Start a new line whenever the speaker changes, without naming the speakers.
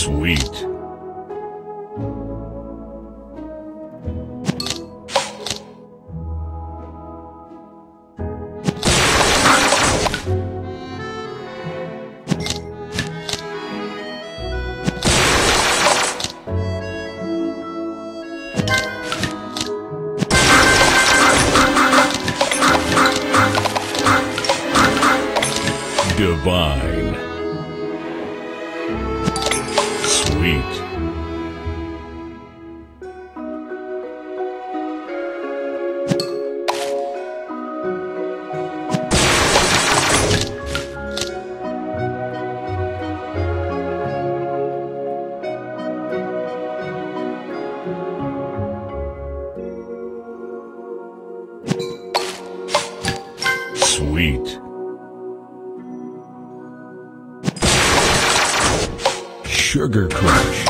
Sweet. Divine. Sweet. Sweet. Sugar Crush.